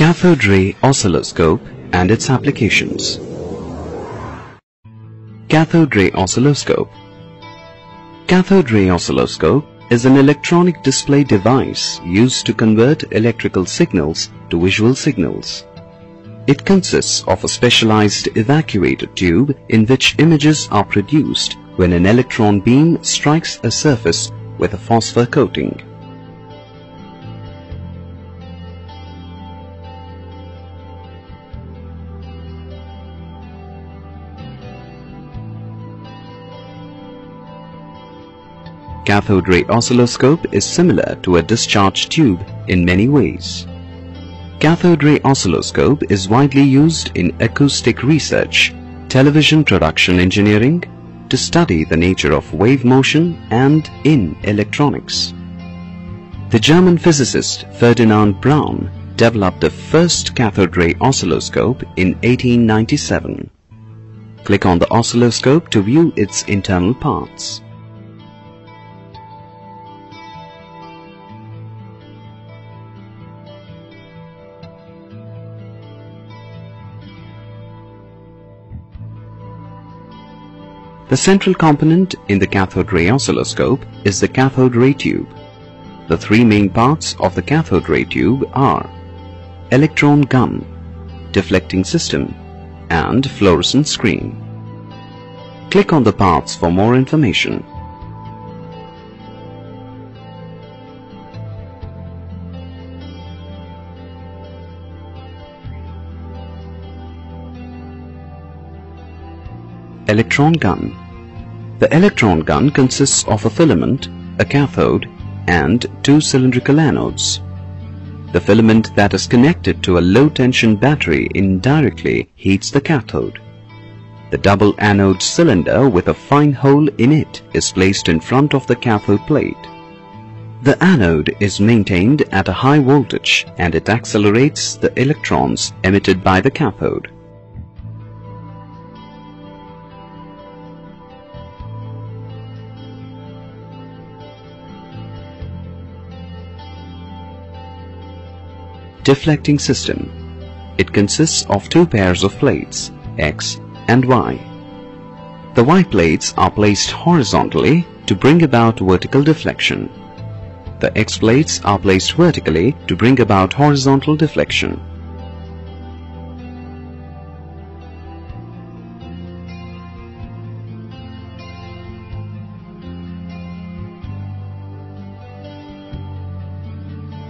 Cathode ray oscilloscope and its applications. Cathode ray oscilloscope Cathode ray oscilloscope is an electronic display device used to convert electrical signals to visual signals. It consists of a specialized evacuator tube in which images are produced when an electron beam strikes a surface with a phosphor coating. Cathode ray oscilloscope is similar to a discharge tube in many ways. Cathode ray oscilloscope is widely used in acoustic research, television production engineering, to study the nature of wave motion and in electronics. The German physicist Ferdinand Braun developed the first cathode ray oscilloscope in 1897. Click on the oscilloscope to view its internal parts. The central component in the cathode ray oscilloscope is the cathode ray tube. The three main parts of the cathode ray tube are electron gun, deflecting system and fluorescent screen. Click on the parts for more information. Electron gun The electron gun consists of a filament, a cathode and two cylindrical anodes. The filament that is connected to a low-tension battery indirectly heats the cathode. The double anode cylinder with a fine hole in it is placed in front of the cathode plate. The anode is maintained at a high voltage and it accelerates the electrons emitted by the cathode. Deflecting system. It consists of two pairs of plates, X and Y. The Y plates are placed horizontally to bring about vertical deflection. The X plates are placed vertically to bring about horizontal deflection.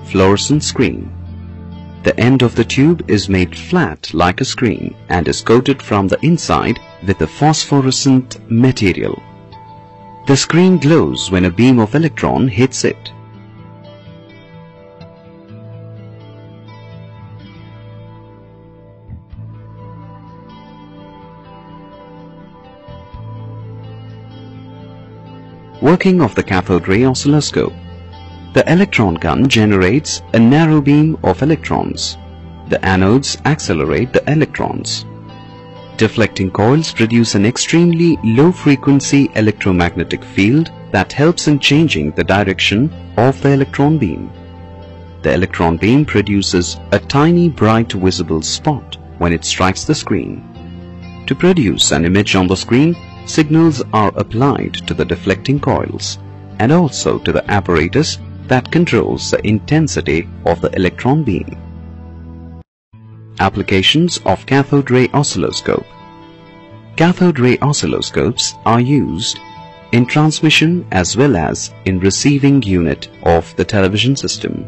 Fluorescent screen the end of the tube is made flat like a screen and is coated from the inside with a phosphorescent material. The screen glows when a beam of electron hits it. Working of the cathode ray oscilloscope the electron gun generates a narrow beam of electrons. The anodes accelerate the electrons. Deflecting coils produce an extremely low-frequency electromagnetic field that helps in changing the direction of the electron beam. The electron beam produces a tiny bright visible spot when it strikes the screen. To produce an image on the screen, signals are applied to the deflecting coils and also to the apparatus that controls the intensity of the electron beam. Applications of cathode ray oscilloscope Cathode ray oscilloscopes are used in transmission as well as in receiving unit of the television system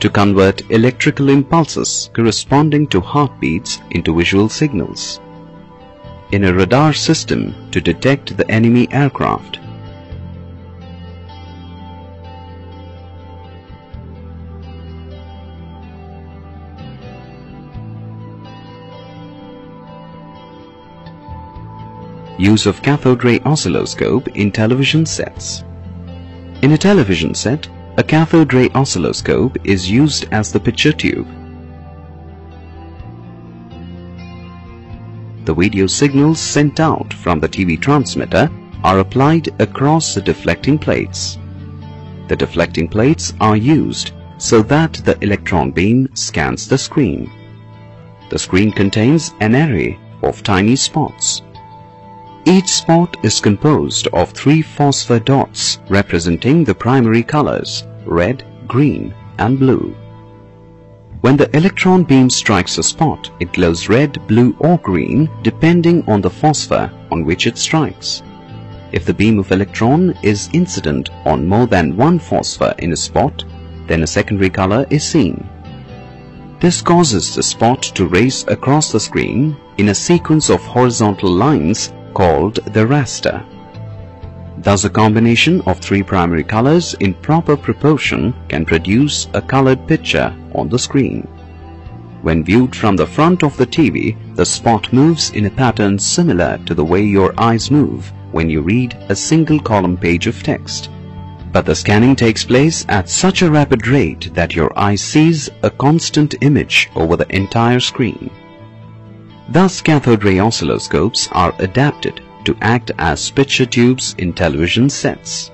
to convert electrical impulses corresponding to heartbeats into visual signals in a radar system to detect the enemy aircraft Use of cathode ray oscilloscope in television sets. In a television set, a cathode ray oscilloscope is used as the picture tube. The video signals sent out from the TV transmitter are applied across the deflecting plates. The deflecting plates are used so that the electron beam scans the screen. The screen contains an array of tiny spots. Each spot is composed of three phosphor dots representing the primary colors red, green and blue. When the electron beam strikes a spot, it glows red, blue or green depending on the phosphor on which it strikes. If the beam of electron is incident on more than one phosphor in a spot, then a secondary color is seen. This causes the spot to race across the screen in a sequence of horizontal lines called the raster. Thus a combination of three primary colors in proper proportion can produce a colored picture on the screen. When viewed from the front of the TV, the spot moves in a pattern similar to the way your eyes move when you read a single column page of text. But the scanning takes place at such a rapid rate that your eye sees a constant image over the entire screen. Thus cathode ray oscilloscopes are adapted to act as picture tubes in television sets.